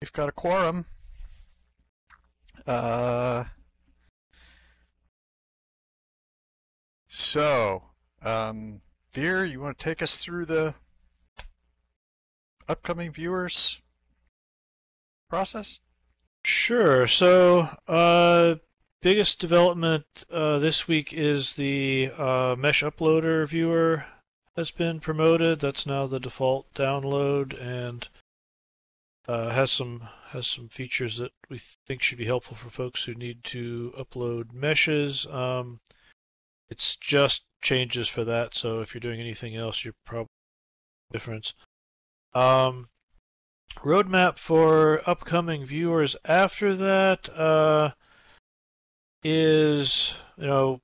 We've got a quorum. Uh, so, um, Vir, you want to take us through the upcoming viewers process? Sure. So, uh, biggest development uh, this week is the uh, Mesh Uploader viewer has been promoted. That's now the default download and uh, has some has some features that we think should be helpful for folks who need to upload meshes. Um, it's just changes for that, so if you're doing anything else, you're probably difference. Um, roadmap for upcoming viewers after that uh, is, you know,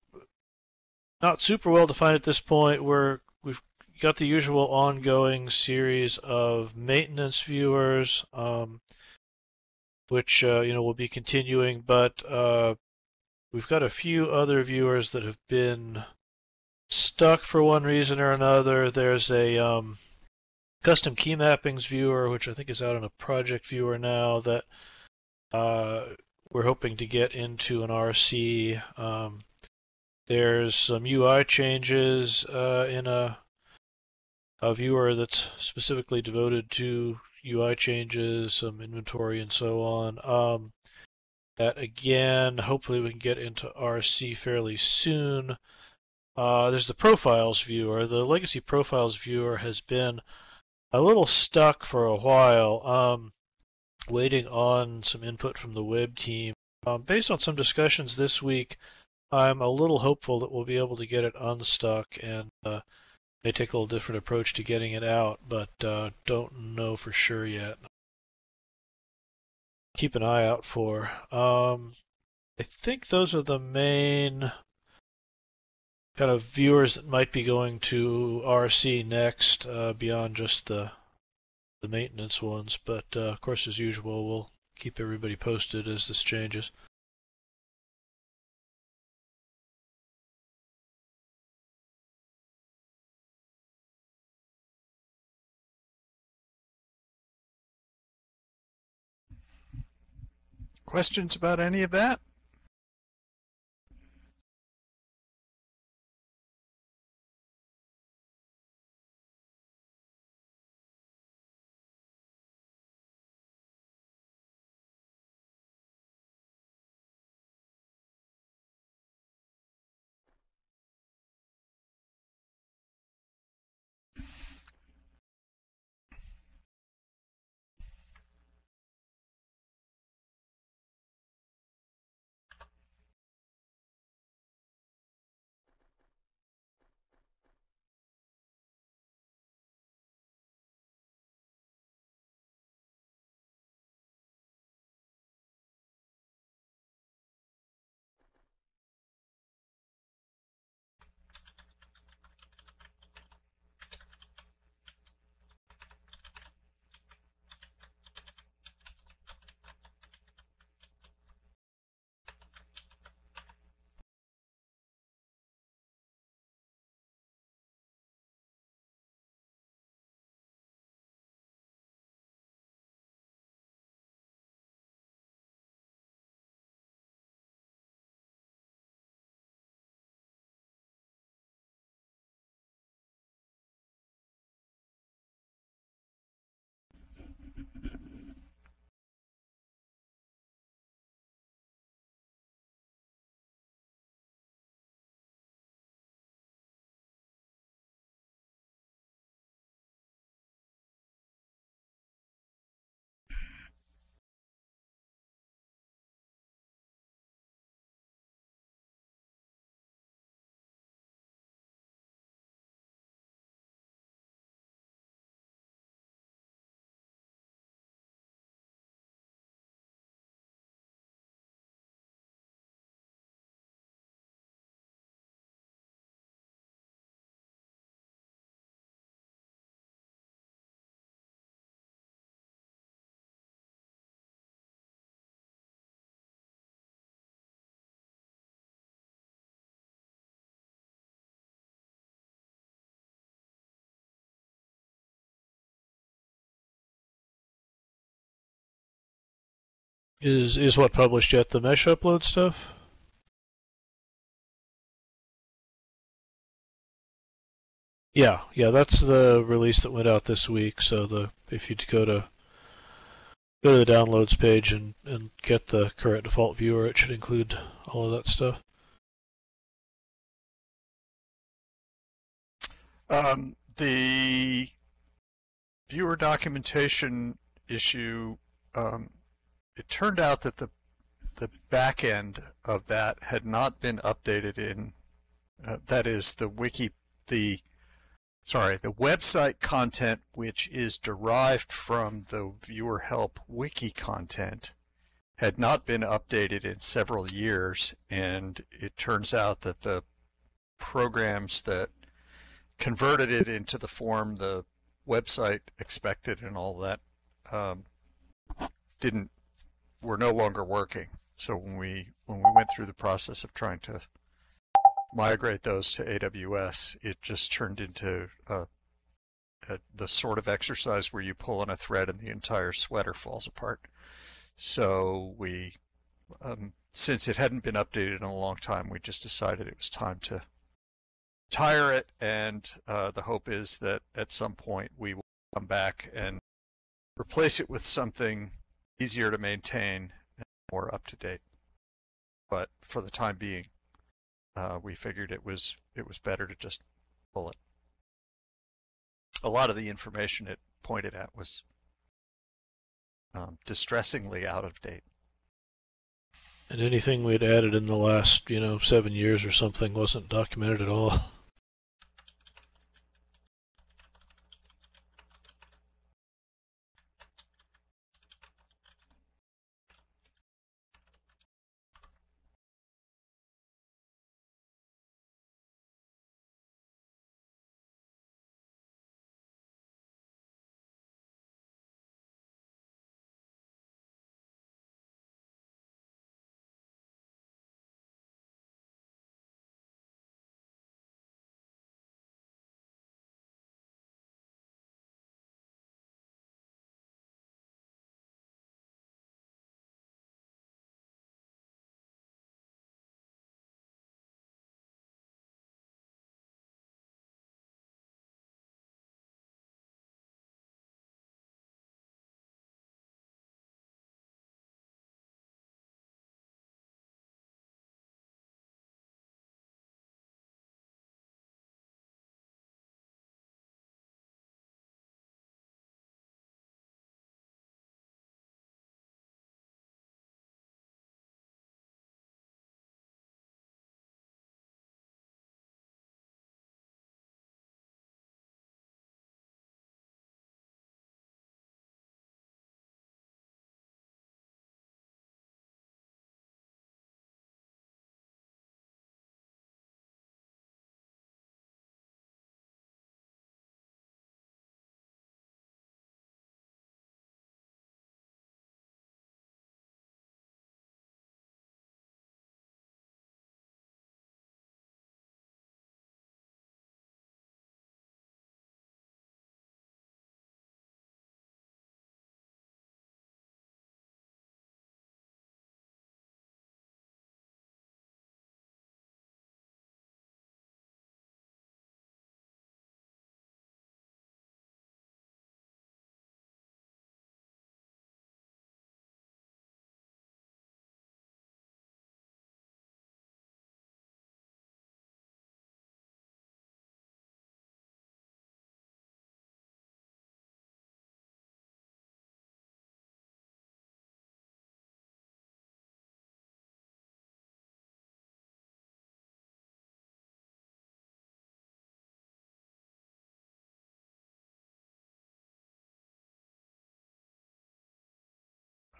not super well defined at this point. We're we've got the usual ongoing series of maintenance viewers, um, which uh, you know will be continuing, but uh, we've got a few other viewers that have been stuck for one reason or another. There's a um, custom key mappings viewer, which I think is out on a project viewer now that uh, we're hoping to get into an RC. Um, there's some UI changes uh, in a, a viewer that's specifically devoted to UI changes, some inventory, and so on. Um, that again, hopefully we can get into RC fairly soon. Uh, there's the profiles viewer. The legacy profiles viewer has been a little stuck for a while, um, waiting on some input from the web team. Um, based on some discussions this week, I'm a little hopeful that we'll be able to get it unstuck and uh, may take a little different approach to getting it out, but uh, don't know for sure yet. Keep an eye out for. Um, I think those are the main kind of viewers that might be going to RC next, uh, beyond just the the maintenance ones. But uh, of course, as usual, we'll keep everybody posted as this changes. Questions about any of that? Is is what published yet? The mesh upload stuff? Yeah, yeah, that's the release that went out this week. So the if you go to go to the downloads page and, and get the current default viewer, it should include all of that stuff. Um, the viewer documentation issue, um, it turned out that the the back end of that had not been updated in, uh, that is the wiki, the sorry, the website content which is derived from the viewer help wiki content had not been updated in several years. And it turns out that the programs that converted it into the form the website expected and all that um, didn't were no longer working so when we when we went through the process of trying to migrate those to AWS, it just turned into a, a, the sort of exercise where you pull on a thread and the entire sweater falls apart. So we, um, since it hadn't been updated in a long time, we just decided it was time to tire it, and uh, the hope is that at some point we will come back and replace it with something easier to maintain and more up to date. But for the time being, uh, we figured it was it was better to just pull it. A lot of the information it pointed at was um, distressingly out of date. And anything we'd added in the last, you know, seven years or something wasn't documented at all.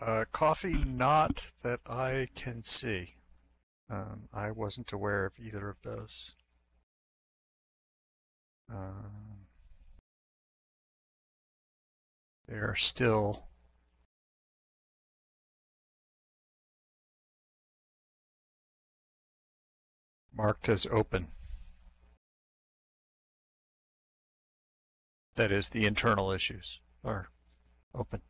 Uh, coffee, not that I can see. Um, I wasn't aware of either of those. Um, they are still marked as open. That is, the internal issues are open.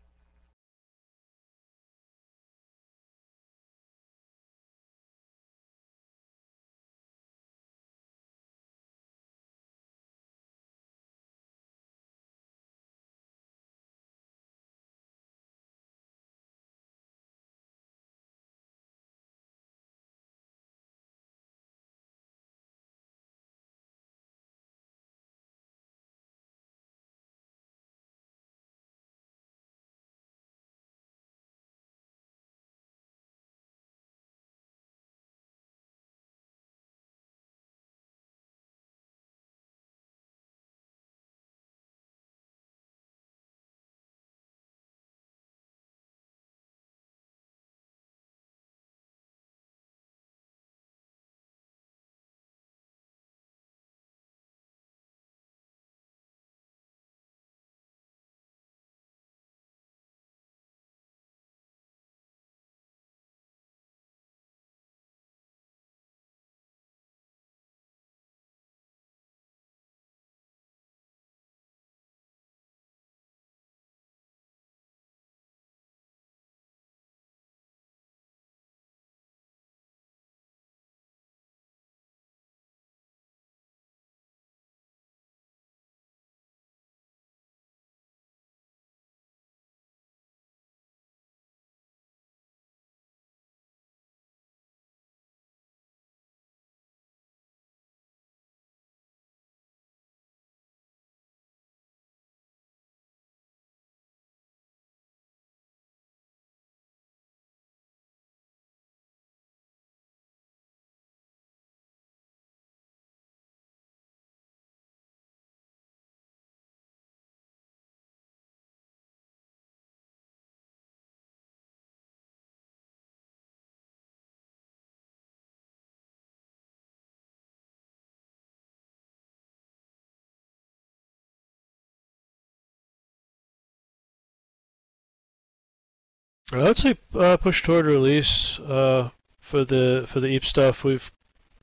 I would say uh, push toward release uh, for the for the EEP stuff. We've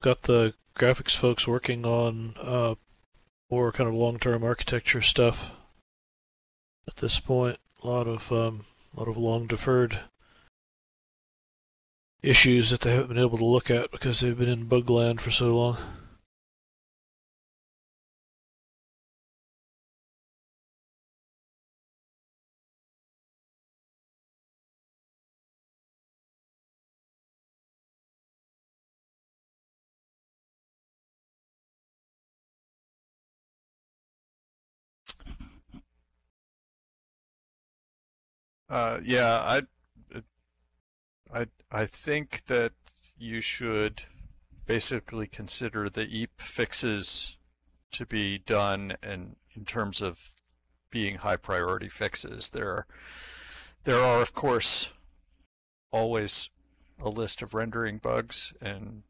got the graphics folks working on uh, more kind of long-term architecture stuff at this point. A lot of um, a lot of long deferred issues that they haven't been able to look at because they've been in bug land for so long. Uh, yeah, I, I, I think that you should basically consider the EEP fixes to be done and in terms of being high priority fixes. There are, there are of course always a list of rendering bugs and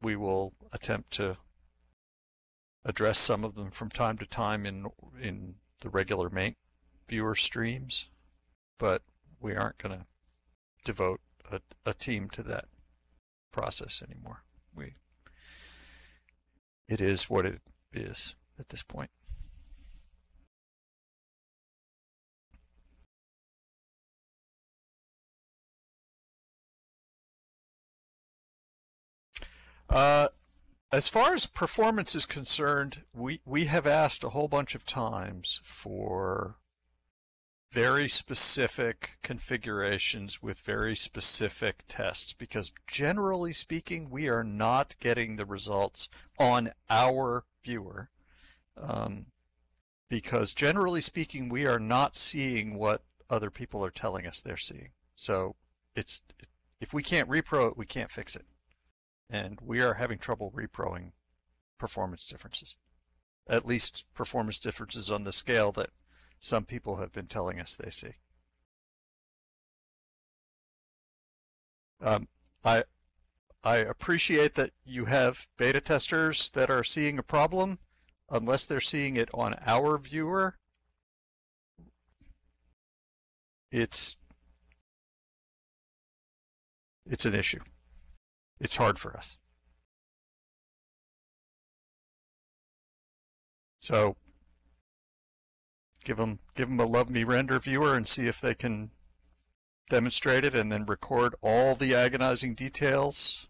we will attempt to address some of them from time to time in in the regular main viewer streams but we aren't going to devote a, a team to that process anymore. We it is what it is at this point. Uh, as far as performance is concerned, we, we have asked a whole bunch of times for very specific configurations with very specific tests because generally speaking we are not getting the results on our viewer um, because generally speaking we are not seeing what other people are telling us they're seeing. So it's if we can't repro it we can't fix it. And we are having trouble reproing performance differences at least performance differences on the scale that some people have been telling us they see. Um, I I appreciate that you have beta testers that are seeing a problem, unless they're seeing it on our viewer. It's it's an issue. It's hard for us. So give them give them a love me render viewer and see if they can demonstrate it and then record all the agonizing details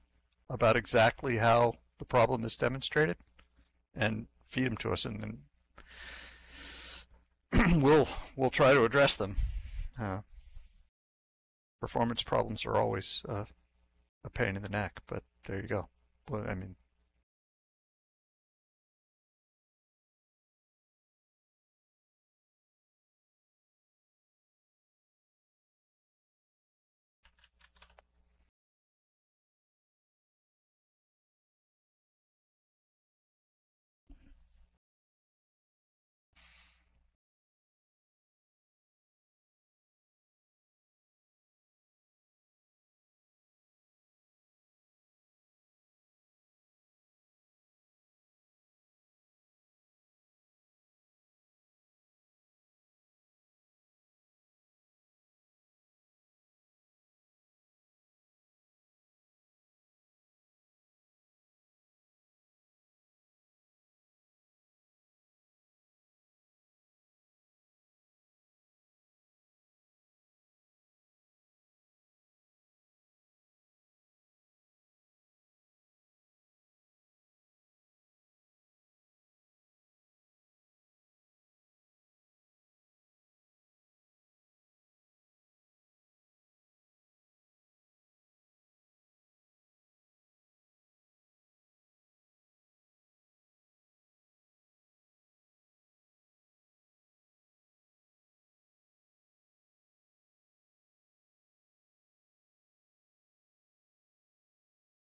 about exactly how the problem is demonstrated and feed them to us and then we'll we'll try to address them. Uh, performance problems are always uh, a pain in the neck but there you go. Well, I mean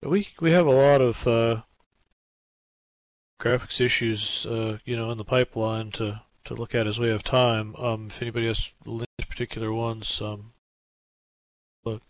We we have a lot of uh, graphics issues, uh, you know, in the pipeline to to look at as we have time. Um, if anybody has particular ones, um, look.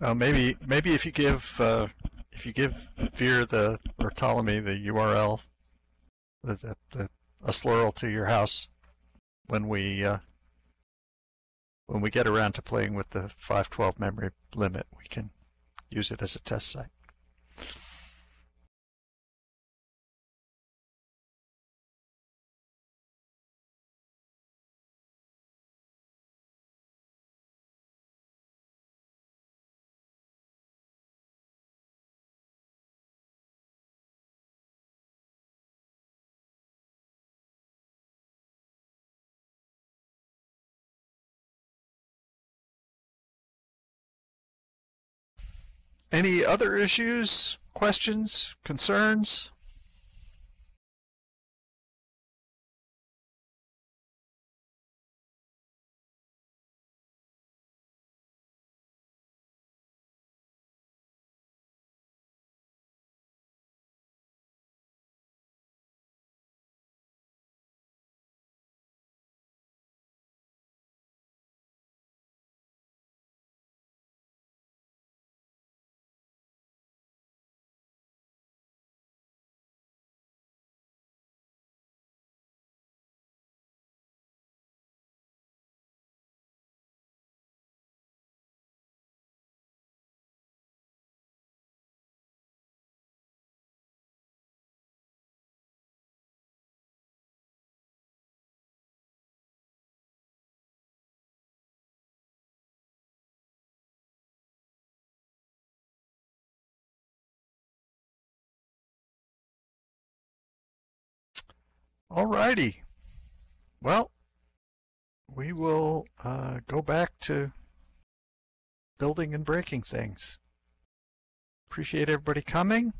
Uh, maybe maybe if you give uh, if you give Vir the or Ptolemy the URL, the, the, the a slurl to your house when we uh, when we get around to playing with the 512 memory limit, we can use it as a test site. Any other issues, questions, concerns? Alrighty. Well, we will uh, go back to building and breaking things. Appreciate everybody coming.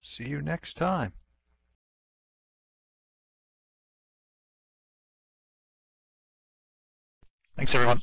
See you next time. Thanks, everyone.